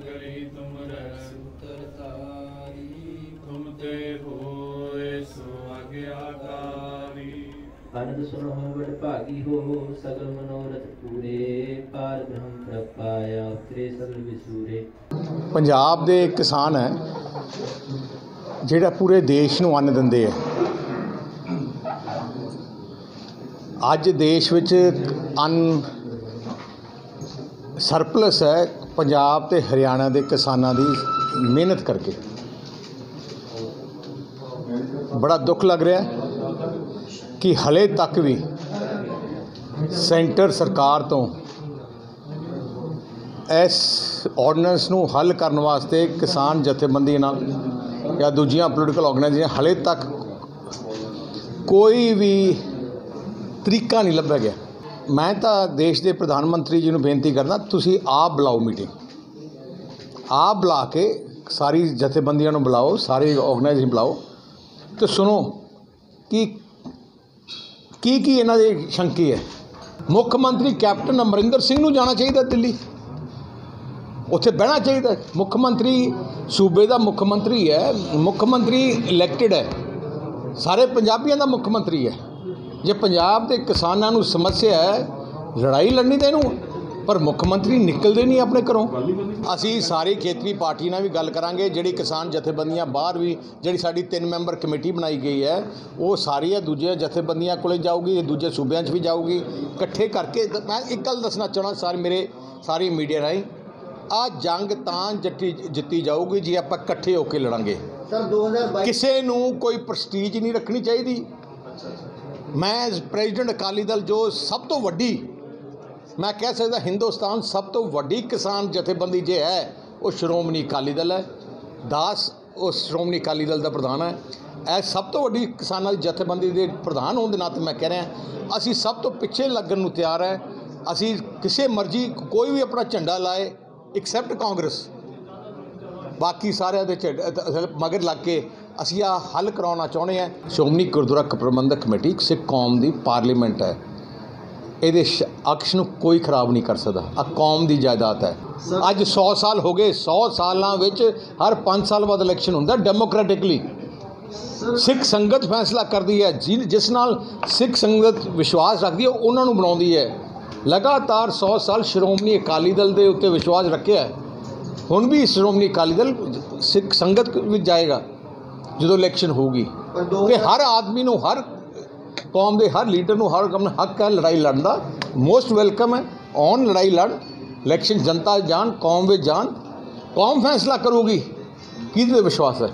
ਕਰੀ ਤੁਮ ਰਹਿ। ਸੁਤਰ ਤੁਮ ਤੇ ਹੋਏ ਸੋ ਆਗਿਆਕਾਰੀ। ਅਨੰਦ ਸੁਨੋ ਵਡ ਭਾਗੀ ਹੋ ਸਗਲ ਮਨੋਰਥ ਪੂਰੇ। ਪਾਰ ਬ੍ਰਹਮ ਪ੍ਰਪਾਇਆ ਤ੍ਰੇ ਸਗਲ ਵਿਸੂਰੇ। ਪੰਜਾਬ ਦੇ ਕਿਸਾਨ ਹੈ ਜਿਹੜਾ ਪੂਰੇ ਦੇਸ਼ ਨੂੰ ਅੰਨ ਦਿੰਦੇ ਹੈ। ਅੱਜ ਦੇਸ਼ ਵਿੱਚ ਅਨ ਸਰਪਲਸ ਹੈ ਪੰਜਾਬ ਤੇ ਹਰਿਆਣਾ ਦੇ ਕਿਸਾਨਾਂ ਦੀ ਮਿਹਨਤ ਕਰਕੇ। ਬੜਾ ਦੁੱਖ ਲੱਗ ਰਿਹਾ ਕਿ ਹਲੇ ਤੱਕ ਵੀ ਸੈਂਟਰ ਸਰਕਾਰ ਤੋਂ ਇਸ ਆਰਡੀਨੈਂਸ ਨੂੰ ਹੱਲ ਕਰਨ ਵਾਸਤੇ ਕਿਸਾਨ ਜਥੇਬੰਦੀਆਂ ਨਾਲ ਜਾਂ ਦੂਜੀਆਂ ਪੋਲੀਟੀਕਲ ਆਰਗੇਨਾਈਜੇਸ਼ਨ ਹਲੇ ਤੱਕ ਕੋਈ ਵੀ ਤਰੀਕਾ ਨਹੀਂ ਲੱਭਿਆ ਗਿਆ। ਮੈਂ ਤਾਂ ਦੇਸ਼ ਦੇ ਪ੍ਰਧਾਨ ਮੰਤਰੀ ਜੀ ਨੂੰ ਬੇਨਤੀ ਕਰਦਾ, ਤੁਸੀਂ ਆਪ ਬੁਲਾਓ ਮੀਟਿੰਗ ਆਪ ਬੁਲਾ ਕੇ ਸਾਰੀ ਜਥੇਬੰਦੀਆਂ ਨੂੰ ਬੁਲਾਓ, ਸਾਰੇ ਆਰਗੇਨਾਈਜੇਸ਼ਨ ਬੁਲਾਓ। ਤੇ ਸੁਣੋ, ਕਿ, ਕੀ ਕੀ ਇਹਨਾਂ ਦੇ ਸ਼ੰਕੀ ਹੈ? ਮੁੱਖ ਮੰਤਰੀ ਕੈਪਟਨ ਅਮਰਿੰਦਰ ਸਿੰਘ ਨੂੰ ਜਾਣਾ ਚਾਹੀਦਾ ਦਿੱਲੀ। ਉੱਥੇ ਬਹਿਣਾ ਚਾਹੀਦਾ ਮੁੱਖ ਮੰਤਰੀ ਸੂਬੇ ਦਾ ਮੁੱਖ ਮੰਤਰੀ ਹੈ, ਮੁੱਖ ਮੰਤਰੀ ਇਲੈਕਟਿਡ ਹੈ। ਸਾਰੇ ਪੰਜਾਬੀਆਂ ਦਾ ਮੁੱਖ ਮੰਤਰੀ ਹੈ। ਜੇ ਪੰਜਾਬ ਦੇ ਕਿਸਾਨਾਂ ਨੂੰ ਸਮੱਸਿਆ ਹੈ ਲੜਾਈ ਲੜਨੀ ਤਾਂ ਇਹਨੂੰ ਪਰ ਮੁੱਖ ਮੰਤਰੀ ਨਿਕਲਦੇ ਨਹੀਂ ਆਪਣੇ ਘਰੋਂ। ਅਸੀਂ ਸਾਰੀ ਖੇਤਰੀ ਪਾਰਟੀ ਨਾਲ ਵੀ ਗੱਲ ਕਰਾਂਗੇ ਜਿਹੜੀ ਕਿਸਾਨ ਜਥੇਬੰਦੀਆਂ ਬਾਹਰ ਵੀ ਜਿਹੜੀ ਸਾਡੀ ਤਿੰਨ ਮੈਂਬਰ ਕਮੇਟੀ ਬਣਾਈ ਗਈ ਹੈ ਉਹ ਸਾਰੀਆਂ ਦੂਜੇ ਜਥੇਬੰਦੀਆਂ ਕੋਲੇ ਜਾਊਗੀ ਦੂਜੇ ਸੂਬਿਆਂ 'ਚ ਵੀ ਜਾਊਗੀ। ਇਕੱਠੇ ਕਰਕੇ ਮੈਂ ਇੱਕ ਗੱਲ ਦੱਸਣਾ ਚਾਹਣਾ ਸਾਰੇ ਮੇਰੇ ਸਾਰੀ ਮੀਡੀਆ ਰਾਹੀਂ ਆ ਜੰਗ ਤਾਂ ਜੱਟੀ ਜਿੱਤੀ ਜਾਊਗੀ ਜੇ ਆਪਾਂ ਇਕੱਠੇ ਹੋ ਕੇ ਲੜਾਂਗੇ। ਸਰ 2022 ਕਿਸੇ ਨੂੰ ਕੋਈ ਪ੍ਰਸਟੀਜ ਨਹੀਂ ਰੱਖਣੀ ਚਾਹੀਦੀ। ਮੈਂ ਪ੍ਰੈਜ਼ੀਡੈਂਟ ਅਕਾਲੀ ਦਲ ਜੋ ਸਭ ਤੋਂ ਵੱਡੀ, ਮੈਂ ਕਹਿ ਸਕਦਾ ਹਿੰਦੁਸਤਾਨ ਸਭ ਤੋਂ ਵੱਡੀ ਕਿਸਾਨ ਜਥੇਬੰਦੀ ਜੇ ਹੈ, ਉਹ ਸ਼੍ਰੋਮਣੀ ਅਕਾਲੀ ਦਲ ਹੈ। ਦਾਸ ਉਹ ਸ਼੍ਰੋਮਣੀ ਅਕਾਲੀ ਦਲ ਦਾ ਪ੍ਰਧਾਨ ਹੈ। ਇਹ ਸਭ ਤੋਂ ਵੱਡੀ ਕਿਸਾਨਾਂ ਦੀ ਜਥੇਬੰਦੀ ਦੇ ਪ੍ਰਧਾਨ ਹੋਣ ਦੇ ਨਾਤੇ ਮੈਂ ਕਹਿ ਰਿਹਾ, ਅਸੀਂ ਸਭ ਤੋਂ ਪਿੱਛੇ ਲੱਗਣ ਨੂੰ ਤਿਆਰ ਹੈ। ਅਸੀਂ ਕਿਸੇ ਮਰਜ਼ੀ ਕੋਈ ਵੀ ਆਪਣਾ ਝੰਡਾ ਲਾਏ ਐਕਸੈਪਟ ਕਾਂਗਰਸ। ਬਾਕੀ ਸਾਰਿਆਂ ਦੇ ਝੰਡ- ਮਗਰ ਲੱਗ ਕੇ ਅਸੀਂ ਆ ਹੱਲ ਕਰਾਉਣਾ ਚਾਹੁੰਦੇ ਹਾਂ। ਸ਼੍ਰੋਮਣੀ ਗੁਰਦੁਆਰਾ ਪ੍ਰਬੰਧਕ ਕਮੇਟੀ ਇੱਕ ਸਿੱਖ ਕੌਮ ਦੀ ਪਾਰਲੀਮੈਂਟ ਹੈ। ਇਹਦੇ ਅਕਸ਼ ਨੂੰ ਕੋਈ ਖਰਾਬ ਨਹੀਂ ਕਰ ਸਕਦਾ। ਆ ਕੌਮ ਦੀ ਜਾਇਦਾਦ ਹੈ। ਅੱਜ 100 ਸਾਲ ਹੋ ਗਏ। 100 ਸਾਲਾਂ ਵਿੱਚ ਹਰ 5 ਸਾਲ ਬਾਅਦ ਇਲੈਕਸ਼ਨ ਹੁੰਦਾ ਡੈਮੋਕ੍ਰੈਟਿਕਲੀ ਸਿੱਖ ਸੰਗਤ ਫੈਸਲਾ ਕਰਦੀ ਹੈ। ਜਿਸ ਨਾਲ ਸਿੱਖ ਸੰਗਤ ਵਿਸ਼ਵਾਸ ਰੱਖਦੀ ਹੈ ਉਹਨਾਂ ਨੂੰ ਬਣਾਉਂਦੀ ਹੈ। ਲਗਾਤਾਰ 100 ਸਾਲ ਸ਼੍ਰੋਮਣੀ ਅਕਾਲੀ ਦਲ ਦੇ ਉੱਤੇ ਵਿਸ਼ਵਾਸ ਰੱਖਿਆ ਹੈ। ਹੁਣ ਵੀ ਸ਼੍ਰੋਮਣੀ ਅਕਾਲੀ ਦਲ ਸਿੱਖ ਸੰਗਤ ਵਿੱਚ ਜਾਏਗਾ। ਜਦੋਂ ਇਲੈਕਸ਼ਨ ਹੋਊਗੀ ਪਰ ਦੋ ਕਿ ਹਰ ਆਦਮੀ ਨੂੰ ਹਰ ਕੌਮ ਦੇ ਹਰ ਲੀਡਰ ਨੂੰ ਹਰ ਕੌਮ ਨੂੰ ਹੱਕ ਹੈ ਲੜਾਈ ਲੜਨ ਦਾ। ਮੋਸਟ ਵੈਲਕਮ ਹੈ ਔਨ ਲੜਾਈ ਲੜ ਇਲੈਕਸ਼ਨ ਜਨਤਾ ਜਾਣ ਕੌਮ ਵਿੱਚ ਜਾਣ। ਕੌਮ ਫੈਸਲਾ ਕਰੂਗੀ। ਕਿਹਦੇ ਤੇ ਵਿਸ਼ਵਾਸ ਹੈ?